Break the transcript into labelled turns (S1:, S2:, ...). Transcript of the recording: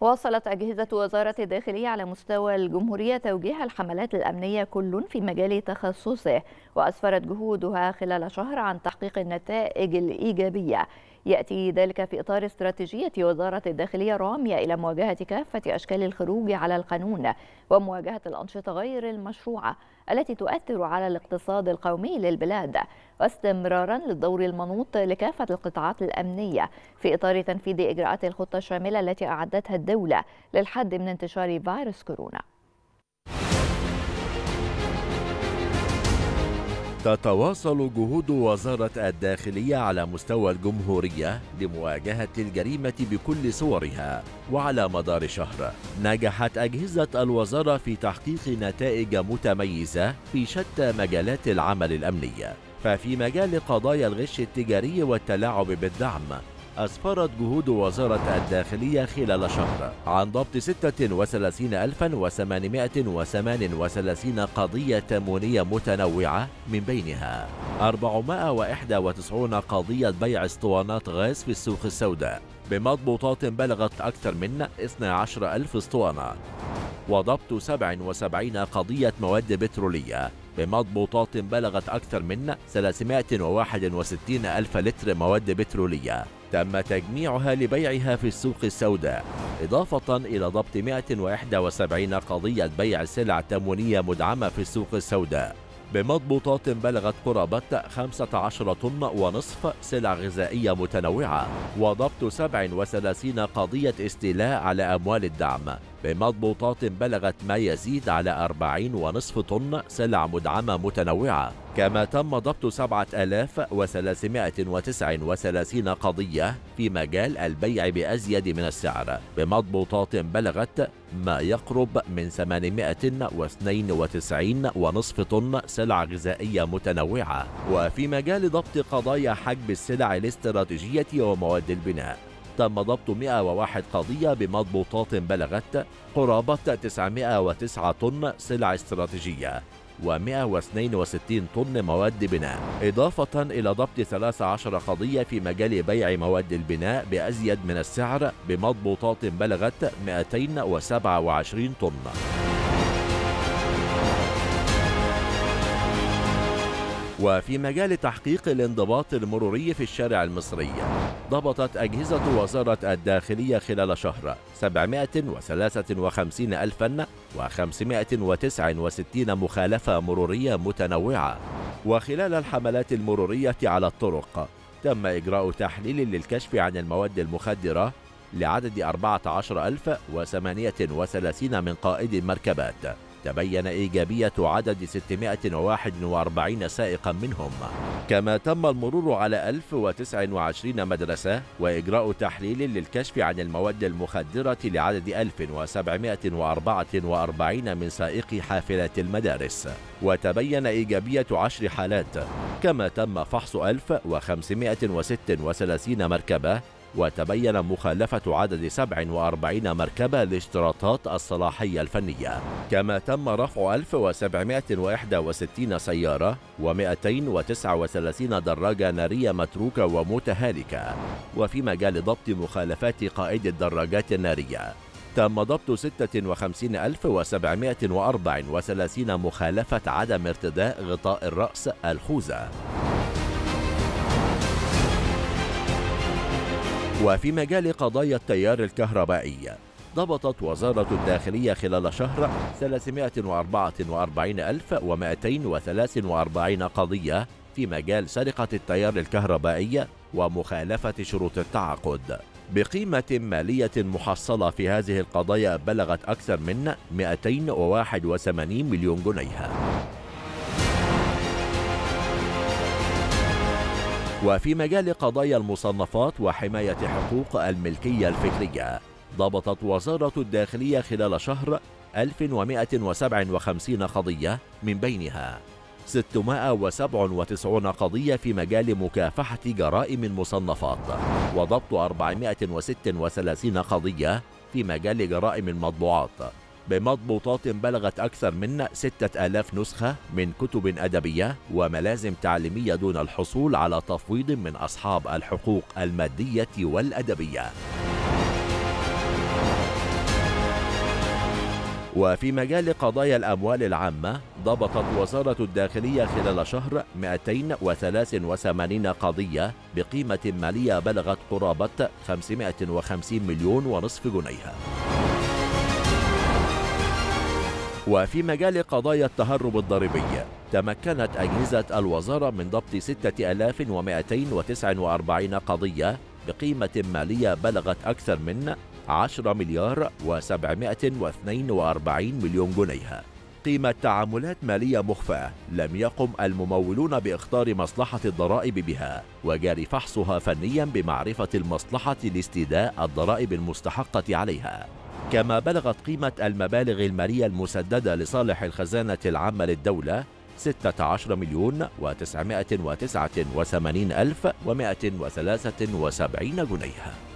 S1: واصلت أجهزة وزارة الداخلية على مستوى الجمهورية توجيه الحملات الأمنية كل في مجال تخصصه وأسفرت جهودها خلال شهر عن تحقيق النتائج الإيجابية. يأتي ذلك في إطار استراتيجية وزارة الداخلية رامية إلى مواجهة كافة أشكال الخروج على القانون ومواجهة الأنشطة غير المشروعة التي تؤثر على الاقتصاد القومي للبلاد واستمرارا للدور المنوط لكافة القطاعات الأمنية. في إطار تنفيذ إجراءات الخطة الشاملة التي أعدتها الدولة للحد من انتشار فيروس كورونا.
S2: تتواصل جهود وزارة الداخلية على مستوى الجمهورية لمواجهة الجريمة بكل صورها وعلى مدار شهر. نجحت أجهزة الوزارة في تحقيق نتائج متميزة في شتى مجالات العمل الأمني ففي مجال قضايا الغش التجاري والتلاعب بالدعم. أسفرت جهود وزارة الداخلية خلال شهر عن ضبط 36838 قضية تموينية متنوعة من بينها. 491 قضية بيع اسطوانات غاز في السوق السوداء بمضبوطات بلغت أكثر من 12 ألف اسطوانة. وضبط 77 قضية مواد بترولية بمضبوطات بلغت أكثر من 361 ألف لتر مواد بترولية. تم تجميعها لبيعها في السوق السوداء إضافة إلى ضبط 171 قضية بيع سلع تموينية مدعمة في السوق السوداء. بمضبوطات بلغت قرابة 15 طن ونصف سلع غذائية متنوعة وضبط 37 قضية استيلاء على أموال الدعم. بمضبوطات بلغت ما يزيد على 40 ونصف طن سلع مدعمة متنوعة. كما تم ضبط 7339 قضية في مجال البيع بأزيد من السعر. بمضبوطات بلغت ما يقرب من 892 ونصف طن سلع غذائية متنوعة. وفي مجال ضبط قضايا حجب السلع الاستراتيجية ومواد البناء. تم ضبط 101 قضية بمضبوطات بلغت قرابة 909 طن سلع استراتيجية و162 طن مواد بناء. إضافة إلى ضبط 13 قضية في مجال بيع مواد البناء بأزيد من السعر بمضبوطات بلغت 227 طن. وفي مجال تحقيق الانضباط المروري في الشارع المصري. ضبطت أجهزة وزارة الداخلية خلال شهر 753,569 مخالفة مرورية متنوعة. وخلال الحملات المرورية على الطرق تم إجراء تحليل للكشف عن المواد المخدرة لعدد 14038 من قائد المركبات تبين إيجابية عدد 641 سائقا منهم. كما تم المرور على 1029 مدرسة وإجراء تحليل للكشف عن المواد المخدرة لعدد 1744 من سائقي حافلات المدارس. وتبين إيجابية عشر حالات. كما تم فحص 1536 مركبة وتبين مخالفة عدد 47 مركبة لاشتراطات الصلاحية الفنية. كما تم رفع 1761 سيارة و239 دراجة نارية متروكة ومتهالكة. وفي مجال ضبط مخالفات قائد الدراجات النارية تم ضبط 56734 مخالفة عدم ارتداء غطاء الرأس الخوذة وفي مجال قضايا التيار الكهربائي. ضبطت وزارة الداخلية خلال شهر 344243 قضية في مجال سرقة التيار الكهربائي ومخالفة شروط التعاقد. بقيمة مالية محصلة في هذه القضايا بلغت أكثر من 281 مليون جنيه وفي مجال قضايا المصنفات وحماية حقوق الملكية الفكرية ضبطت وزارة الداخلية خلال شهر 1157 قضية من بينها. 697 قضية في مجال مكافحة جرائم المصنفات وضبط 436 قضية في مجال جرائم المطبوعات. بمضبوطات بلغت أكثر من 6000 نسخة من كتب أدبية وملازم تعليمية دون الحصول على تفويض من أصحاب الحقوق المادية والأدبية. وفي مجال قضايا الأموال العامة ضبطت وزارة الداخلية خلال شهر 283 قضية بقيمة مالية بلغت قرابة 550 مليون ونصف جنيه. وفي مجال قضايا التهرب الضريبي تمكنت أجهزة الوزارة من ضبط 6249 قضية بقيمة مالية بلغت أكثر من 10 مليار و742 مليون جنيه. قيمة تعاملات مالية مخفاة لم يقم الممولون بإخطار مصلحة الضرائب بها وجاري فحصها فنيا بمعرفة المصلحة لاستيداء الضرائب المستحقة عليها. كما بلغت قيمة المبالغ المالية المسددة لصالح الخزانة العامة للدولة 16 مليون و989 ألف و173 جنيه.